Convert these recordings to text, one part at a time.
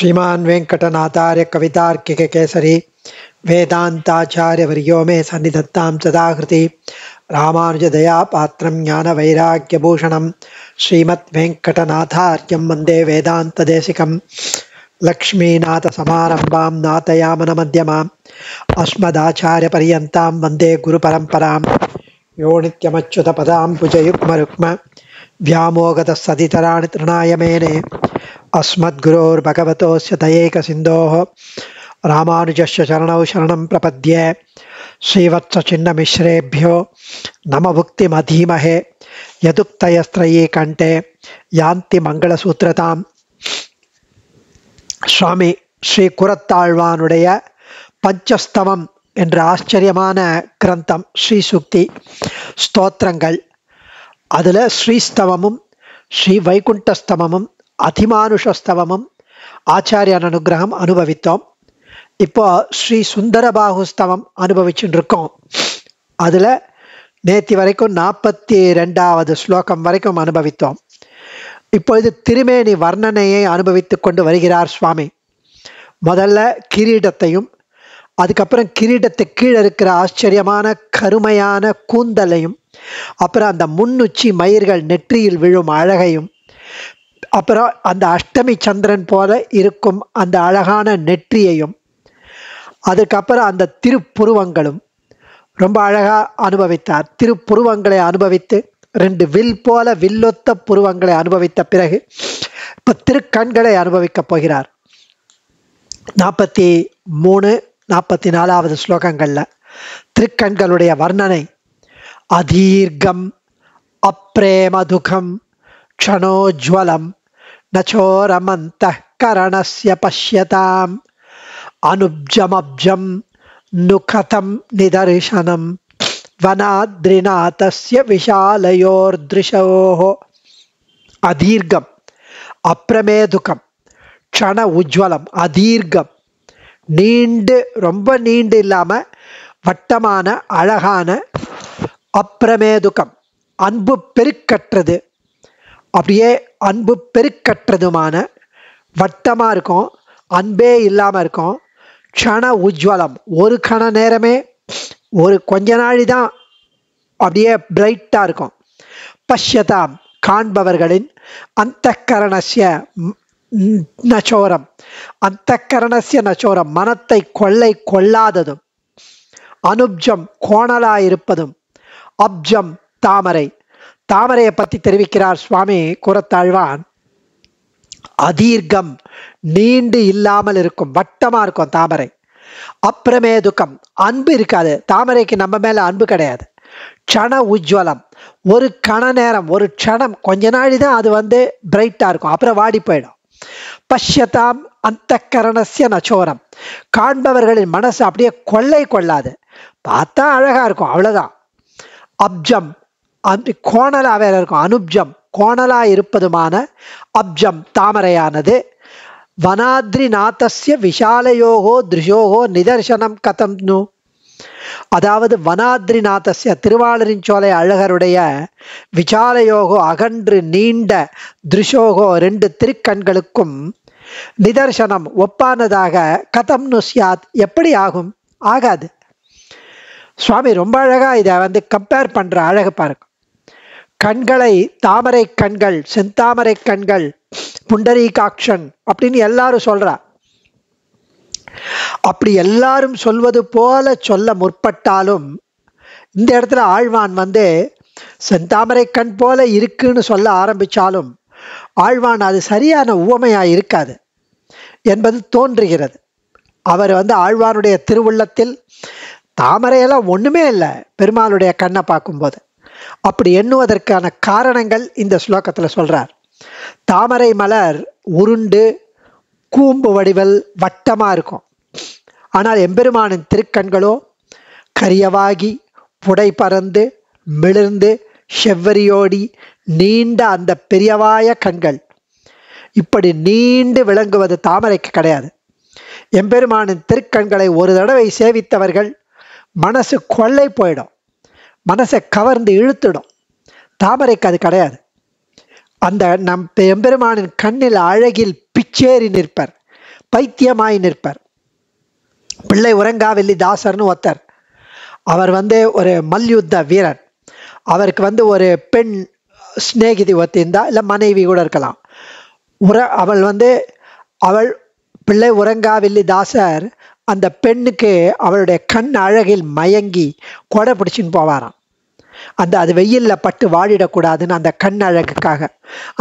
श्रीमान् वेङ्कटनाथार्य कवितार्किककेसरी वेदान्ताचार्यवर्यो मे सन्निधत्तां सदाहृति, रामानुजदयापात्रं ज्ञानवैराग्यभूषणं श्रीमद्वेङ्कटनाथार्यं वंदे वेदान्तदेशिकं लक्ष्मीनाथसमारम्भां नाथयामनमध्यमाम् अस्मदाचार्यपर्यन्तां वंदे गुरुपरम्परां यो नित्यमच्युतपदां भुजयुग्मरुक्म व्यामोगतः सदितराणि तृणाय मेने अस्मद्गुरोर्भगवतोऽस्य दयैकसिन्धोः रामानुजस्य चरणौ शरणं प्रपद्ये श्रीवत्सचिन्नमिश्रेभ्यो नमभुक्तिमधीमहे यदुक्तयस्त्रयी कण्ठे யாந்தி மங்களசூத்திரதாம் சுவாமி ஸ்ரீ குரத்தாழ்வானுடைய பஞ்சஸ்தவம் என்ற ஆச்சரியமான கிரந்தம் ஸ்ரீ சுக்தி ஸ்தோத்திரங்கள் அதில் ஸ்ரீஸ்தவமும் ஸ்ரீ வைகுண்டஸ்தவமும் அதிமானுஷஸ்தவமும் ஆச்சாரியன் அனுகிரகம் அனுபவித்தோம். இப்போ ஸ்ரீ சுந்தரபாகுஸ்தவம் அனுபவிச்சுட்டு இருக்கோம் அதில் நேற்று வரைக்கும் நாற்பத்தி ரெண்டாவது ஸ்லோகம் வரைக்கும் அனுபவித்தோம். இப்பொழுது திருமேனி வர்ணனையை அனுபவித்து கொண்டு வருகிறார் சுவாமி. முதல்ல கிரீடத்தையும் அதுக்கப்புறம் கிரீடத்தை கீழே இருக்கிற ஆச்சரியமான கருமையான கூந்தலையும் அப்புறம் அந்த முன்னுச்சி மயிர்கள் நெற்றியில் விழும் அழகையும் அப்புறம் அந்த அஷ்டமி சந்திரன் போல இருக்கும் அந்த அழகான நெற்றியையும் அதுக்கப்புறம் அந்த திருப்புருவங்களும். ரொம்ப அழகாக அனுபவித்தார். திருப்புருவங்களை அனுபவித்து ரெண்டு வில் போல வில்லொத்த புருவங்களை அனுபவித்த பிறகு இப்போ திருக்கண்களை அனுபவிக்கப் போகிறார். நாற்பத்தி மூணு நாற்பத்தி நாலாவது ஸ்லோகங்களில் திருக்கண்களுடைய வர்ணனை அதீர்கம் அப்ரேமதுகம் க்ஷணோஜ்வலம் நச்சோரமந்த கரணஸ்ய பஷ்யதாம் அனுப்ஜமப்ஜம் நுகதம் நிதர்சனம் வனாத்ரிநாதஸ்ய விஷாலயோர்திருஷோः அதீர்கம் அப்ரமேதுகம் க்ஷண உஜ்வலம் அதீர்கம். நீண்டு ரொம்ப நீண்டு இல்லாமல் வட்டமான அழகான அப்பிரமேதுக்கம் அன்பு பெருக்கற்றது. அப்படியே அன்பு பெருக்கற்றதுமான வட்டமாக இருக்கும். அன்பே இல்லாமல் இருக்கும். க்ஷண உஜ்வலம். ஒரு கண நேரமே ஒரு கொஞ்ச நாளி தான் அப்படியே பிரைட்டாக இருக்கும். பஷ்யதாம் காண்பவர்களின் அந்த கரணசிய நச்சோரம். அந்த கரணசிய நச்சோரம் மனத்தை கொள்ளை கொள்ளாததும் அனுப்ஜம் கோணலாயிருப்பதும் அப்ஜம் தாமரை. தாமரையை பற்றி தெரிவிக்கிறார் சுவாமி குரத்தாழ்வான் அதீர்க்கம் நீண்டு இல்லாமல் இருக்கும் வட்டமாக இருக்கும் தாமரை. அப்பிரமேதுக்கம் அன்பு இருக்காது. தாமரைக்கு நம்ம மேலே அன்பு கிடையாது. க்ஷண உஜ்வலம் ஒரு கண நேரம் ஒரு க்ஷணம் கொஞ்ச நாளி தான் அது வந்து பிரைட்டாக இருக்கும் அப்புறம் வாடி போயிடும். பஷ்யதாம் அந்த கரணசிய நச்சோரம். காண்பவர்களின் மனசு அப்படியே கொள்ளை கொள்ளாது. பார்த்தா அழகாக இருக்கும் அவ்வளோதான் அப்ஜம். அப்படி கோணலா வேற இருக்கும் அனுப்ஜம். கோணலா இருப்பதுமான அப்ஜம் தாமரையானது. வனாத்ரிநாதஸ்ய விஷாலயோகோ திருஷோகோ நிதர்சனம் கதம் நு அதாவது வனாத்ரிநாதஸ்ய திருவாளரின் சோலை அழகருடைய விசாலயோகோ அகன்று நீண்ட திருஷோகோ ரெண்டு திருக்கண்களுக்கும் நிதர்சனம் ஒப்பானதாக கதம் நு சியாத் எப்படி ஆகும்? ஆகாது. சுவாமி ரொம்ப அழகா இதை வந்து கம்பேர் பண்ற அழகு பாருங்க. கண்களை தாமரை கண்கள் செந்தாமரை கண்கள் புண்டரீகாட்சன் அப்படின்னு எல்லாரும் சொல்றா. அப்படி எல்லாரும் சொல்வது போல சொல்ல முற்பட்டாலும் இந்த இடத்துல ஆழ்வான் வந்து செந்தாமரை கண் போல இருக்குன்னு சொல்ல ஆரம்பிச்சாலும் ஆழ்வான் அது சரியான உவமையா இருக்காது என்பது தோன்றுகிறது. அவர் வந்து ஆழ்வானுடைய திருவுள்ளத்தில் தாமரையெல்லாம் ஒன்றுமே இல்லை பெருமாளுடைய கண்ணை பார்க்கும்போது. அப்படி எண்ணுவதற்கான காரணங்கள் இந்த ஸ்லோகத்தில் சொல்கிறார் தாமரை மலர் உருண்டு கூம்பு வடிவல் வட்டமாக இருக்கும். ஆனால் எம்பெருமானின் திருக்கண்களோ கரியவாகி புடை பறந்து மிளிர்ந்து செவ்வரியோடி நீண்ட அந்த பெரியவாய கண்கள். இப்படி நீண்டு விளங்குவது தாமரைக்கு கிடையாது. எம்பெருமானின் திருக்கண்களை ஒரு தடவை சேவித்தவர்கள் மனசு கொள்ளை போயிடும். மனசை கவர்ந்து இழுத்துடும். தாமரைக்கு அது கிடையாது. அந்த நம் எம்பெருமானின் கண்ணில் அழகில் பிச்சேறி நிற்பர். பைத்தியமாய் நிற்பர். பிள்ளை உறங்காவெல்லி தாசர்னு ஒருத்தர் அவர் வந்து ஒரு மல்யுத்த வீரர் அவருக்கு வந்து ஒரு பெண் சிநேகிதி ஒத்திருந்தா இல்லை மனைவி கூட இருக்கலாம். உற அவள் வந்து அவள் பிள்ளை உறங்காவில்லி தாசர் அந்த பெண்ணுக்கு அவளுடைய கண் அழகில் மயங்கி கொடை பிடிச்சின்னு போவாராம். அந்த அது வெயிலில் பட்டு வாடிடக்கூடாதுன்னு அந்த கண் அழகுக்காக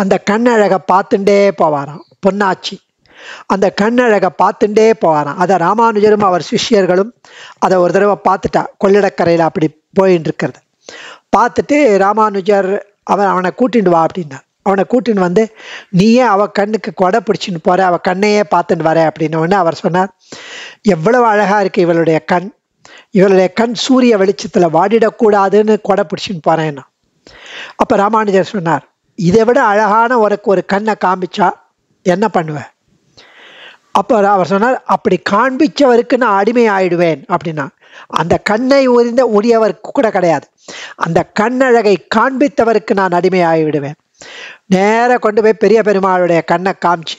அந்த கண் அழகை பார்த்துட்டே போவாராம். பொன்னாச்சி. அந்த கண்ணழகை பார்த்துட்டே போவாராம். அதை ராமானுஜரும் அவர் சிஷ்யர்களும் அதை ஒரு தடவை பார்த்துட்டா கொள்ளிடக்கரையில் அப்படி போயின்னு இருக்கிறது. பார்த்துட்டு ராமானுஜர் அவன் அவனை கூட்டிட்டு வா அப்படின்னா அவனை கூட்டின்னு வந்து நீயே அவ கண்ணுக்கு கொடை பிடிச்சின்னு போற அவ கண்ணையே பார்த்துட்டு வர அப்படின்னு உடனே அவர் சொன்னார். எவ்வளவு அழகாக இருக்குது இவளுடைய கண். இவளுடைய கண் சூரிய வெளிச்சத்தில் வாடிடக்கூடாதுன்னு கொடை பிடிச்சின்னு போறேன்னா அப்போ ராமானுஜர் சொன்னார் இதை விட அழகான உனக்கு ஒரு கண்ணை காமிச்சா என்ன பண்ணுவேன் அப்போ அவர் சொன்னார் அப்படி காண்பிச்சவருக்கு நான் அடிமை ஆயிடுவேன் அப்படின்னா அந்த கண்ணை உரிந்த உரியவருக்கு கூட கிடையாது. அந்த கண்ணழகை காண்பித்தவருக்கு நான் அடிமை ஆகிவிடுவேன் நேராக கொண்டு போய் பெரிய பெருமாளுடைய கண்ணை காமிச்சு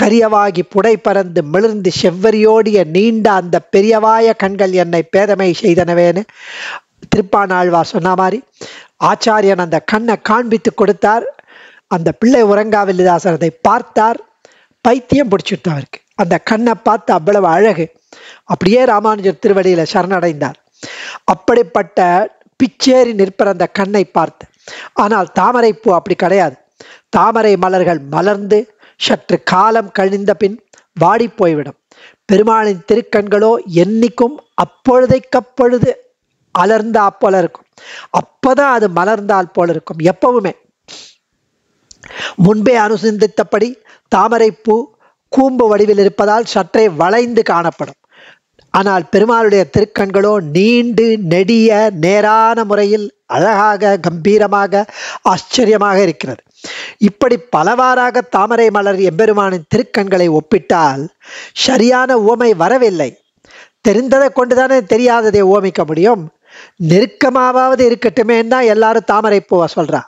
கரியவாகி புடை பறந்து மிளிர்ந்து செவ்வரியோடிய நீண்ட அந்த பெரியவாய கண்கள் என்னை பேதமை செய்தனவேன்னு திருப்பானாழ்வார் சொன்ன மாதிரி ஆச்சாரியன் அந்த கண்ணை காண்பித்து கொடுத்தார். அந்த பிள்ளை உறங்காவில்லிதாசர் அதை பார்த்தார். பைத்தியம் பிடிச்சிட்டு அவருக்கு. அந்த கண்ணை பார்த்து அவ்வளவு அழகு. அப்படியே ராமானுஜர் திருவடியில சரணடைந்தார். அப்படிப்பட்ட பிச்சேறி நிற்பர் அந்த கண்ணை பார்த்து ஆனால் தாமரை பூ அப்படி கிடையாது. தாமரை மலர்கள் மலர்ந்து சற்று காலம் கழிந்த பின் வாடி போய்விடும். பெருமாளின் திருக்கண்களோ என்னைக்கும் அப்பொழுதைக்கப்பொழுது அலர்ந்தா போல இருக்கும் அப்பதான் அது மலர்ந்தால் போல இருக்கும் எப்பவுமே. முன்பே அனுசந்தித்தபடி தாமரைப்பூ கூம்பு வடிவில் இருப்பதால் சற்றே வளைந்து காணப்படும். ஆனால் பெருமாளுடைய திருக்கண்களோ நீண்டு நெடிய நேரான முறையில் அழகாக கம்பீரமாக ஆச்சரியமாக இருக்கிறது. இப்படி பலவாறாக தாமரை மலர் எம்பெருமானின் திருக்கண்களை ஒப்பிட்டால் சரியான உவமை வரவில்லை. தெரிந்ததை கொண்டுதானே தெரியாததை ஓமிக்க முடியும். நெருக்கமாவது இருக்கட்டுமேன்னா எல்லாரும் தாமரை பூவை சொல்றா.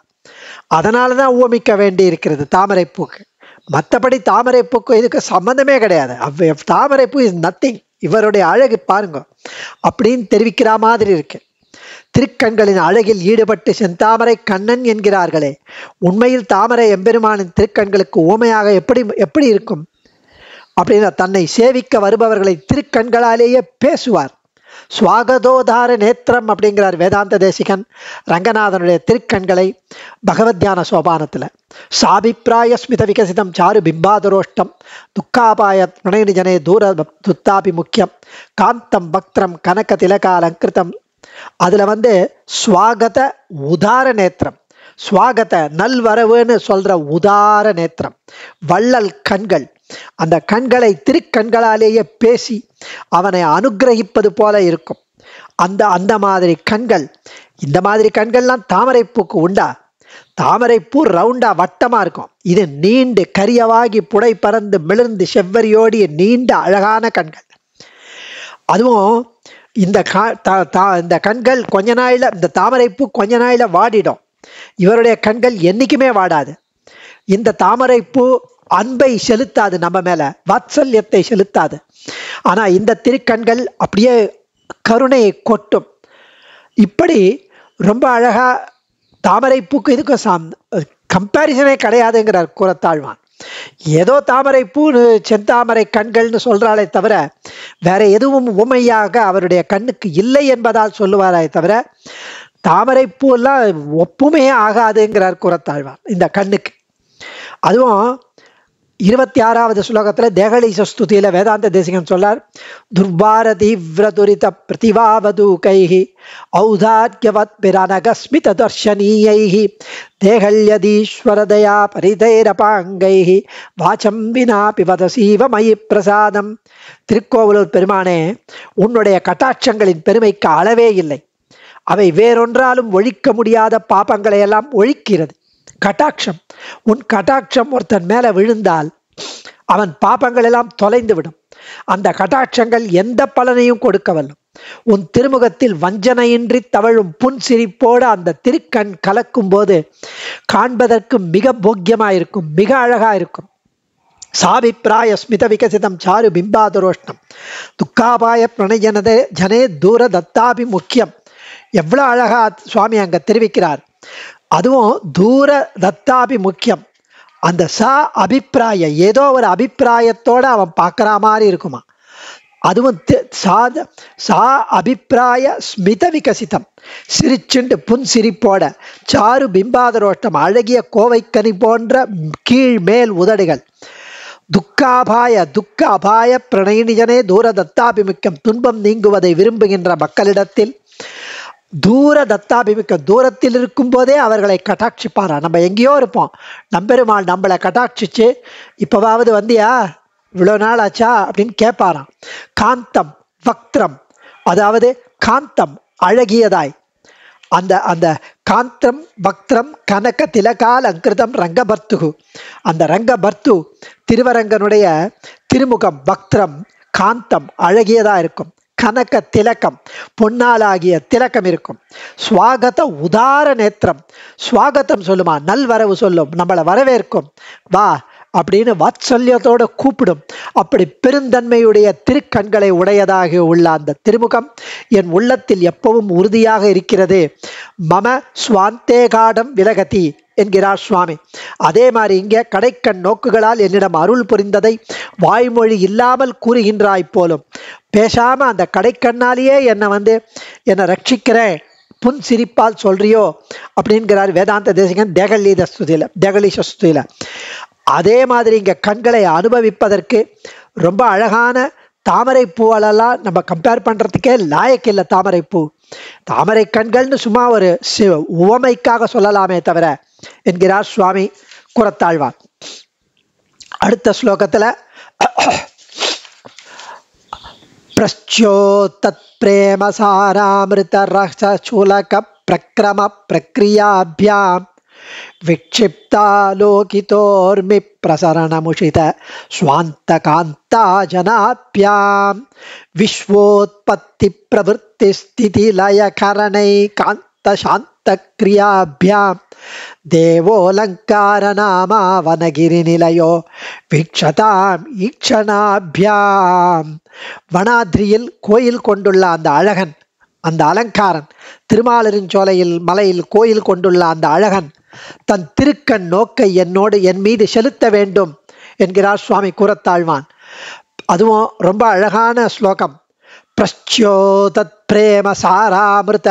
அதனால தான் ஓமிக்க வேண்டி இருக்கிறது தாமரை பூக்கு மற்றபடி தாமரை பூக்கு இதுக்கு சம்மந்தமே கிடையாது. அவ் தாமரை பூ இஸ் நத்திங் இவருடைய அழகு பாருங்க. அப்படின்னு தெரிவிக்கிற மாதிரி இருக்கு. திருக்கண்களின் அழகில் ஈடுபட்டு செந்தாமரை கண்ணன் என்கிறார்களே. உண்மையில் தாமரை எம்பெருமானின் திருக்கண்களுக்கு ஊமையாக எப்படி எப்படி இருக்கும்? அப்படின்னா தன்னை சேவிக்க வருபவர்களை திருக்கண்களாலேயே பேசுவார். சுவாகதோதார நேத்திரம் அப்படிங்கிறார் வேதாந்த தேசிகன் ரங்கநாதனுடைய திருக்கண்களை பகவத்யான சோபானத்தில். சாபிப்பிராய ஸ்மித விகசிதம் சாரு பிம்பாதுரோஷ்டம் துக்காபாய பிரணயனிஜனே தூர துத்தாபி முக்கியம் காந்தம் பக்திரம் கனக திலகாலங்கிருத்தம் அதில் வந்து ஸ்வாகத உதார நேத்திரம். ஸ்வாகத நல்வரவுன்னு சொல்ற உதார நேத்திரம். வள்ளல் கண்கள். அந்த கண்களை திருக்கண்களாலேயே பேசி அவனை அனுகிரகிப்பது போல இருக்கும். அந்த அந்த மாதிரி கண்கள். இந்த மாதிரி கண்கள்லாம் தாமரைப்பூக்கு உண்டா? தாமரைப்பூ ரவுண்டா வட்டமா இருக்கும். இது நீண்டு கரியவாகி புடை பறந்து மிளர்ந்து செவ்வரியோடிய நீண்ட அழகான கண்கள். அதுவும் இந்த இந்த கண்கள் கொஞ்ச நாளில் இந்த தாமரைப்பூ கொஞ்ச நாளில் வாடிடும். இவருடைய கண்கள் என்றைக்குமே வாடாது. இந்த தாமரைப்பூ அன்பை செலுத்தாது நம்ம மேலே வாத்சல்யத்தை செலுத்தாது. ஆனால் இந்த திருக்கண்கள் அப்படியே கருணையை கொட்டும். இப்படி ரொம்ப அழகாக தாமரைப்பூக்கு இதுக்கும் சாம் கம்பேரிசனே கிடையாதுங்கிறார் கூறத்தாழ்வான். ஏதோ தாமரை பூ செந்தாமரை கண்கள்னு சொல்கிறாளே தவிர வேற எதுவும் உமையாக அவருடைய கண்ணுக்கு இல்லை என்பதால் சொல்லுவாரே தவிர தாமரை பூ எல்லாம் ஒப்புமே ஆகாதுங்கிறார் குரத்தாழ்வார் இந்த கண்ணுக்கு. அதுவும் இருபத்தி ஆறாவது ஸ்லோகத்தில் தேகலீச ஸ்துதியில் வேதாந்த தேசிகன் சொல்லார் துர்பார தீவிரதுரித பிரதிவாவது கைஹி ஔதார்யவத் பிரனகஸ்மித தர்ஷனீயைஹி தேகல்யதீஸ்வரதயா பரிதைரபாங்கைஹி வாச்சம் வினா பிவதசீவ மயி பிரசாதம். திருக்கோவலூர் பெருமானே உன்னுடைய கட்டாட்சங்களின் பெருமைக்கு அளவே இல்லை. அவை வேறொன்றாலும் ஒழிக்க முடியாத பாப்பங்களையெல்லாம் ஒழிக்கிறது. கட்டாட்சம். உன் கட்டாட்சம் ஒருத்தன் மேல விழுந்தால் அவன் பாப்பங்கள் எல்லாம் தொலைந்து விடும் அந்த கட்டாட்சங்கள் எந்த பலனையும் கொடுக்க வல்லும் உன் திருமுகத்தில் வஞ்சனையின்றி தவழும் புன் சிரிப்போடு அந்த திருக்கண் கலக்கும் போது காண்பதற்கு மிக போக்கியமாயிருக்கும் மிக அழகா இருக்கும் சாபிப்பிராய ஸ்மித விகசிதம் சாரு பிம்பாதுரோஷ்ணம். துக்காபாய பிரணயனதே ஜனே தூர தத்தாபி முக்கியம். எவ்வளோ அழகா சுவாமி அங்க தெரிவிக்கிறார். அதுவும் தூர தத்தாபி முக்கியம். அந்த சா அபிப்பிராய ஏதோ ஒரு அபிப்பிராயத்தோட அவன் பார்க்குற மாதிரி இருக்குமா? அதுவும் சாத சா அபிப்பிராய ஸ்மித விகசிதம். சிரிச்சுண்டு புன் சிரிப்போட சாரு பிம்பாதரோஷ்டம் அழகிய கோவைக்கனி போன்ற கீழ் மேல் உதடுகள். துக்காபாய துக்க அபாய பிரணயினிஜனே தூர தத்தாபிமுக்கம் துன்பம் நீங்குவதை விரும்புகின்ற மக்களிடத்தில் தூர தத்தாபிமிக்க தூரத்தில் இருக்கும் போதே அவர்களை கட்டாட்சிப்பாரா? நம்ம எங்கேயோ இருப்போம். நம்பெருமாள் நம்மளை கட்டாட்சிச்சு இப்போவாவது வந்தியா? இவ்வளோ நாள் ஆச்சா? அப்படின்னு கேட்பாராம். காந்தம் வக்திரம் அதாவது காந்தம் அழகியதாய். அந்த அந்த காந்தம் பக்திரம் கனக திலகால் அங்கிருதம் ரங்கபர்த்துகு. அந்த ரங்கபர்த்து திருவரங்கனுடைய திருமுகம் பக்திரம் காந்தம் அழகியதா இருக்கும். கனக திலக்கம் பொன்னாலாகிய திலக்கம் இருக்கும். சுவாகத உதார நேத்திரம். சுவாகத்தம் சொல்லுமா? நல்வரவு சொல்லும். நம்மளை வரவேற்கும். வா அப்படின்னு வாத்சல்யத்தோடு கூப்பிடும். அப்படி பெருந்தன்மையுடைய திருக்கண்களை உடையதாக உள்ள அந்த திருமுகம் என் உள்ளத்தில் எப்பவும் உறுதியாக இருக்கிறது. மம ஸ்வாந்தேகாடம் விலகதி என்கிறார் சுவாமி. அதே மாதிரி இங்கே கடைக்கண் நோக்குகளால் என்னிடம் அருள் புரிந்ததை வாய்மொழி இல்லாமல் கூறுகின்றாய் போலும். பேசாமல் அந்த கடைக்கண்ணாலேயே என்னை வந்து என்னை ரட்சிக்கிறேன் புன் சிரிப்பால் சொல்றியோ அப்படிங்கிறார் வேதாந்த தேசிகன் தேகலீத ஸ்துதியில் தேகலீஷ ஸ்துதியில். அதே மாதிரி இங்கே கண்களை அனுபவிப்பதற்கு ரொம்ப அழகான தாமரை பூவெல்லாம் நம்ம கம்பேர் பண்ணுறதுக்கே லாயக்கில்லை தாமரைப்பூ. தாமரை கண்கள்னு சும்மா ஒரு உவமைக்காக சொல்லலாமே தவிர என்கிறார் சுவாமி குரத்தாழ்வார் அடுத்த ஸ்லோகத்தில் பிரச்சோத்தத்ரேமசாராமிருத ரசூலக பிரக்ரம பிரக்ரியாபியாம் विक्षिप्तालोकितोर्मि प्रसरणमुषित स्वान्तकान्ता जनाभ्यां विश्वोत्पत्तिप्रवृत्तिस्थितिलयकरणैकान्तशान्तक्रियाभ्यां देवोऽलङ्कारनामा वनगिरिनिलयो வீக்ஷதாம் ஈக்ஷணாபியாம் வனாத்ரியில் கோயில் கொண்டுள்ள அந்த அழகன் அந்த அலங்காரன் திருமாலிருஞ்சோலையில் மலையில் கோயில் கொண்டுள்ள அந்த அழகன் தன் திருக்கண் நோக்கை என்னோடு என் மீது செலுத்த வேண்டும் என்கிறார் சுவாமி கூறத்தாழ்வான். அதுவும் ரொம்ப அழகான ஸ்லோகம். பிரச்சோதத் பிரேம சாராமிருத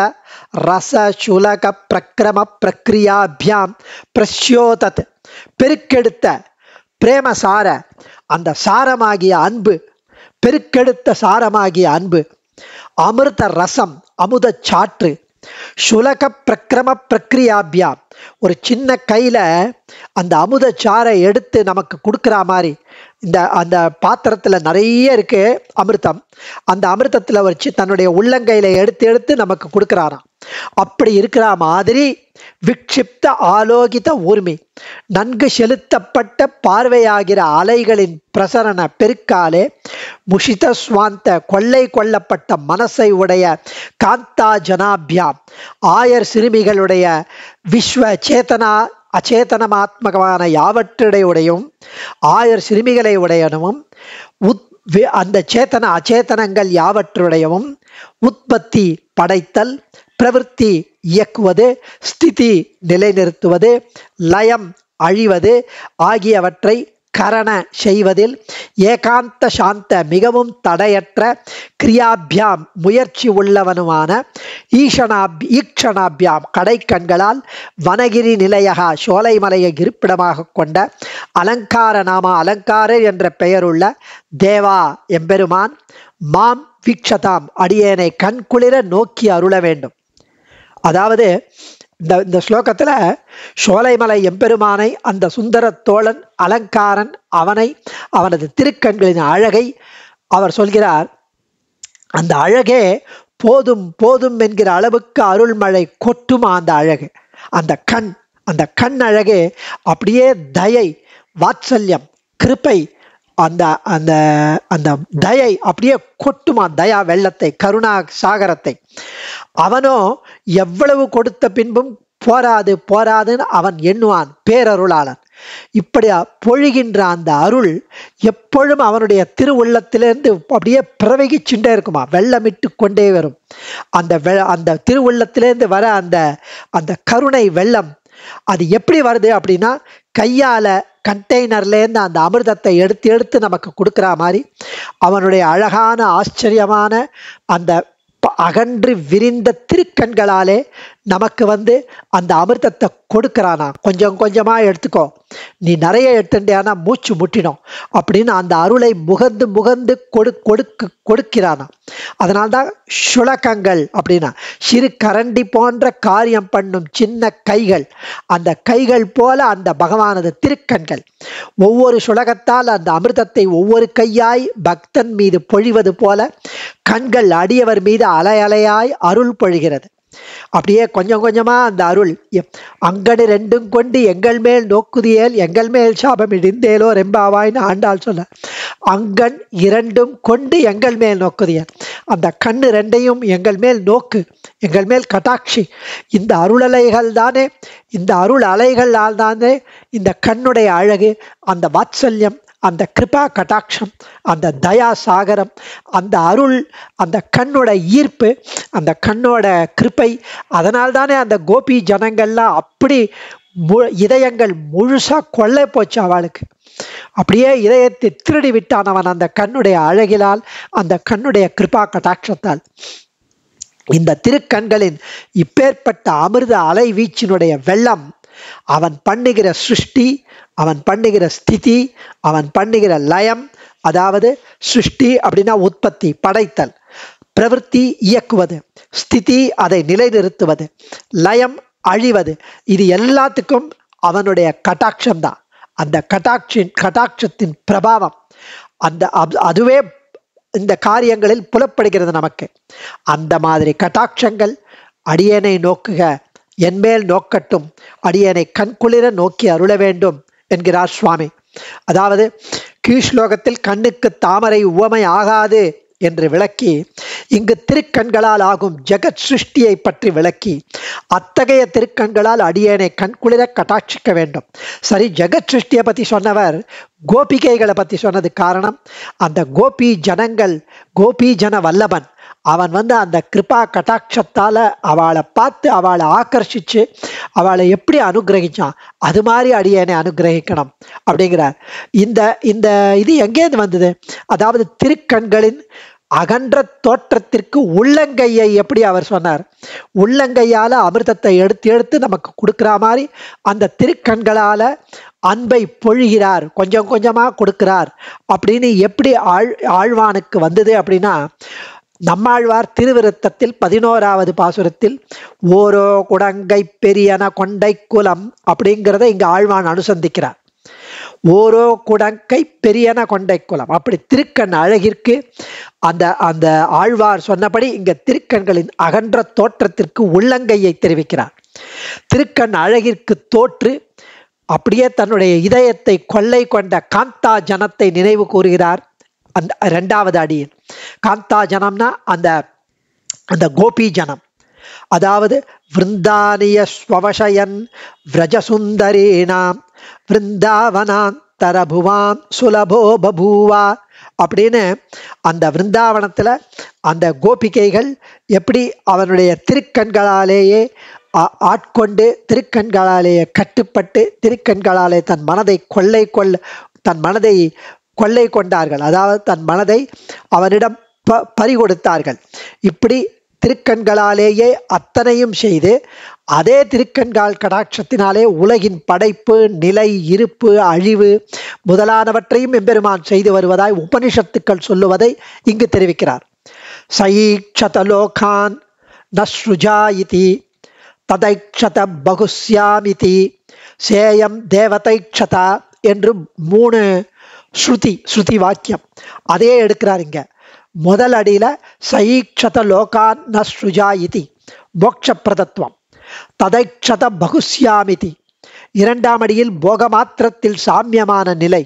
ரச சுலக பிரக்ரம பிரக்ரியாபியாம் பிரச்சோதத் பெருக்கெடுத்த பிரேம சார அந்த சாரமாகிய அன்பு பெருக்கெடுத்த சாரமாகிய அன்பு அமிர்த ரசம் அமுத சாற்று சுலக பிரக்கிரம பிரக்ரியாபியா ஒரு சின்ன கையில அந்த அமுத சாரை எடுத்து நமக்கு கொடுக்குற மாதிரி. இந்த அந்த பாத்திரத்துல நிறைய இருக்கு அமிர்தம். அந்த அமிர்தத்துல வச்சு தன்னுடைய உள்ளங்கையில எடுத்து எடுத்து நமக்கு கொடுக்குறாராம். அப்படி இருக்கிற மாதிரி விக்ஷிப்த ஆலோகித ஊர்மி. நன்கு செலுத்தப்பட்ட பார்வையாகிற அலைகளின் பிரசரண பெருக்காலே முஷித சுவாந்த கொள்ளை கொள்ளப்பட்ட மனசை உடைய காந்தா ஜனாபியாம் ஆயர் சிறுமிகளுடைய விஸ்வ சேதனா அச்சேதனமாத்மகமான யாவற்றுடையுடையும் ஆயர் சிறுமிகளை உடையனவும் உத் அந்த சேத்தன அச்சேதனங்கள் யாவற்றுடையவும் உற்பத்தி படைத்தல் பிரவிற்த்தி இயக்குவது ஸ்திதி நிலைநிறுத்துவது லயம் அழிவது ஆகியவற்றை கரண செய்வதில் ஏகாந்த சாந்த மிகவும் தடையற்ற கிரியாபியாம் முயற்சி உள்ளவனுமான ஈஷனாப் ஈக்ஷணாபியாம் கடைக்கண்களால் வனகிரி நிலையகா சோலைமலையை இருப்பிடமாக கொண்ட அலங்கார நாம அலங்காரர் என்ற பெயருள்ள தேவா எம்பெருமான் மாம் வீக்ஷதாம் அடியேனை கண்குளிர நோக்கி அருள வேண்டும். அதாவது இந்த இந்த ஸ்லோகத்தில் சோலைமலை எம்பெருமானை அந்த சுந்தர தோழன் அலங்காரன் அவனை அவனது திருக்கண்களின் அழகை அவர் சொல்கிறார். அந்த அழகே போதும் போதும் என்கிற அளவுக்கு அருள்மழை கொட்டுமா அந்த அழகு? அந்த கண் அந்த கண் அழகு அப்படியே தயை வாத்சல்யம் கிருப்பை அந்த அந்த அந்த தயை அப்படியே கொட்டுமா? தயா வெள்ளத்தை கருணா சாகரத்தை. அவனோ எவ்வளவு கொடுத்த பின்பும் போராது போராதுன்னு அவன் எண்ணுவான் பேரருளாளன். இப்படி பொழிகின்ற அந்த அருள் எப்பொழுதும் அவனுடைய திருவுள்ளத்திலிருந்து அப்படியே பிறவகிச்சுட்டே இருக்குமா? வெள்ளமிட்டு கொண்டே வரும். அந்த வெ அந்த திருவுள்ளத்திலேருந்து வர அந்த அந்த கருணை வெள்ளம் அது எப்படி வருது அப்படின்னா கையால் கண்டெய்னர்லேருந்து அந்த அமிர்தத்தை எடுத்து எடுத்து நமக்கு கொடுக்குற மாதிரி அவனுடைய அழகான ஆச்சரியமான அந்த அகன்று விரிந்த திருக்கண்களாலே நமக்கு வந்து அந்த அமிர்தத்தை கொடுக்கறானா? கொஞ்சம் கொஞ்சமாக எடுத்துக்கோ. நீ நிறைய எடுத்துட்டியானா மூச்சு முட்டினோம் அப்படின்னு அந்த அருளை முகந்து முகந்து கொடு கொடுக்கு கொடுக்கிறானா. அதனால்தான் சுழக்கங்கள் அப்படின்னா சிறு கரண்டி போன்ற காரியம் பண்ணும் சின்ன கைகள். அந்த கைகள் போல அந்த பகவானது திருக்கண்கள். ஒவ்வொரு சுலகத்தால் அந்த அமிர்தத்தை ஒவ்வொரு கையாய் பக்தன் மீது பொழிவது போல கண்கள் அடியவர் மீது அலையலையாய் அருள் பொழிகிறது. அப்படியே கொஞ்சம் கொஞ்சமா அந்த அருள். எ- அங்கனு ரெண்டும் கொண்டு எங்கள் மேல் நோக்குதியேல் எங்கள் மேல் சாபம் இடிந்தேலோ ரெம்பாவாய்னு ஆண்டாள் சொல்ல. அங்கன் இரண்டும் கொண்டு எங்கள் மேல் நோக்குதியேல். அந்த கண்ணு ரெண்டையும் எங்கள் மேல் நோக்கு எங்கள் மேல் கட்டாட்சி. இந்த அருளலைகள் தானே இந்த அருள் அலைகளால் தானே இந்த கண்ணுடைய அழகு அந்த வாத்சல்யம் அந்த கிருபா கட்டாட்சம் அந்த தயா சாகரம் அந்த அருள் அந்த கண்ணோட ஈர்ப்பு அந்த கண்ணோட கிருப்பை அதனால் தானே அந்த கோபி ஜனங்கள்லாம் அப்படி மு இதயங்கள் முழுசாக கொள்ளை போச்சு அவளுக்கு. அப்படியே இதயத்தை திருடி விட்டான் அவன் அந்த கண்ணுடைய அழகிலால் அந்த கண்ணுடைய கிருபா கட்டாட்சத்தால் இந்த திருக்கண்களின் இப்பேற்பட்ட அமிர்த அலை வீச்சினுடைய வெள்ளம் அவன் பண்ணுகிற சிருஷ்டி அவன் பண்ணுகிற ஸ்திதி அவன் பண்ணுகிற லயம் அதாவது சிருஷ்டி அப்படின்னா உற்பத்தி படைத்தல் பிரவൃத்தி இயக்குவது ஸ்திதி அதை நிலைநிறுத்துவது லயம் அழிவது இது எல்லாத்துக்கும் அவனுடைய கட்டாட்சம் தான் அந்த கட்டாட்சின் கட்டாட்சத்தின் பிரபாவம். அந்த அப்- அதுவே இந்த காரியங்களில் புலப்படுகிறது நமக்கு. அந்த மாதிரி கட்டாட்சங்கள் அடியனை நோக்குக என்மேல் நோக்கட்டும் அடியனை கண்குளிர நோக்கி அருள வேண்டும். என்கிறார் சுவாமி. அதாவது கீழ்ஸ்லோகத்தில் கண்ணுக்கு தாமரை உவமை ஆகாது என்று விளக்கி இங்கு திருக்கண்களால் ஆகும் ஜெகத் சிருஷ்டியை பற்றி விளக்கி அத்தகைய திருக்கண்களால் அடியேனை கண்குளிர கட்டாட்சிக்க வேண்டும். சரி ஜெகத் சிருஷ்டியை பற்றி சொன்னவர் கோபிகைகளை பற்றி சொன்னது காரணம் அந்த கோபி ஜனங்கள் கோபி ஜன வல்லபன். அவன் வந்து அந்த கிருபா கட்டாட்சத்தால் அவளை பார்த்து அவளை ஆக்கர்ஷிச்சு அவளை எப்படி அனுகிரகிச்சான்? அது மாதிரி அடியனை அனுகிரகிக்கணும் அப்படிங்கிறார். இந்த இந்த இது எங்கேருந்து வந்தது? அதாவது திருக்கண்களின் அகன்ற தோற்றத்திற்கு உள்ளங்கையை எப்படி அவர் சொன்னார்? உள்ளங்கையால் அமிர்தத்தை எடுத்து எடுத்து நமக்கு கொடுக்குற மாதிரி அந்த திருக்கண்களால் அன்பை பொழிகிறார் கொஞ்சம் கொஞ்சமாக கொடுக்கிறார். அப்படின்னு எப்படி ஆழ் ஆழ்வானுக்கு வந்தது அப்படின்னா நம்மாழ்வார் திருவிருத்தத்தில் பதினோராவது பாசுரத்தில் ஓரோ குடங்கை பெரியன கொண்டை குலம் அப்படிங்கிறத இங்க ஆழ்வான் அனுசந்திக்கிறார். ஓரோ குடங்கை பெரியன கொண்டை குலம் அப்படி திருக்கண் அழகிற்கு அந்த அந்த ஆழ்வார் சொன்னபடி இங்க திருக்கண்களின் அகன்ற தோற்றத்திற்கு உள்ளங்கையை தெரிவிக்கிறார். திருக்கண் அழகிற்கு தோற்று அப்படியே தன்னுடைய இதயத்தை கொள்ளை கொண்ட காந்தா ஜனத்தை நினைவு கூறுகிறார். அந்த ரெண்டாவது அடியில் காந்தா ஜனம்னா அந்த அந்த கோபி ஜனம். அதாவது விருந்தானிய ஸ்வவசயன் விரஜசுந்தரீனாம் விருந்தாவனாந்தரபுவாம் சுலபோ பபூவா அப்படின்னு அந்த விருந்தாவனத்தில் அந்த கோபிகைகள் எப்படி அவனுடைய திருக்கண்களாலேயே ஆ- ஆட்கொண்டு திருக்கண்களாலேயே கட்டுப்பட்டு திருக்கண்களாலே தன் மனதை கொள்ளை கொள்ள தன் மனதை கொள்ளை கொண்டார்கள். அதாவது தன் மனதை அவனிடம் ப பறிகொடுத்தார்கள். இப்படி திருக்கண்களாலேயே அத்தனையும் செய்து அதே திருக்கண்கால் கடாட்சத்தினாலே உலகின் படைப்பு நிலை இருப்பு அழிவு முதலானவற்றையும் எம்பெருமான் செய்து வருவதாய் உபனிஷத்துக்கள் சொல்லுவதை இங்கு தெரிவிக்கிறார். சயீக்ஷதலோகான் நஸ்ருஜா இதி ததைக்ஷத பகுஸ்யாமிதி சேயம் தேவதைக்ஷதா என்று மூணு ஸ்ருதி ஸ்ருதி வாக்கியம். அதே எடுக்கிறார் இங்க. முதல் அடியில சயீக்ஷத லோகான் ந ஸ்ருஜா இதி மோட்சப்பிரதத்துவம் ததைக்ஷத பகுஸ்யாமிதி இரண்டாம் அடியில் போக மாத்திரத்தில் சாமியமான நிலை.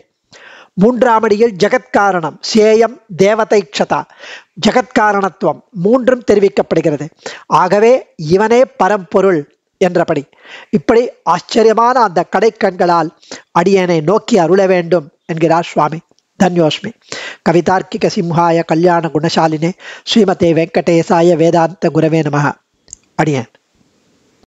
மூன்றாம் அடியில் ஜெகத்காரணம் சேயம் தேவதை க்ஷதா ஜெகத்காரணத்துவம் மூன்றும் தெரிவிக்கப்படுகிறது. ஆகவே இவனே பரம்பொருள் என்றபடி. இப்படி ஆச்சரியமான அந்த கடைக்கண்களால் அடியனை நோக்கி அருள வேண்டும். എൻഗിരാസ്വാമി ധന്യോസ്മി കവിതാർക്കിക സിംഹായ കല്യാണ ഗുണശാലിനെ ശ്രീമതേ വെങ്കടേശായ വേദാന്ത ഗുരവേ നമ അടിയാൻ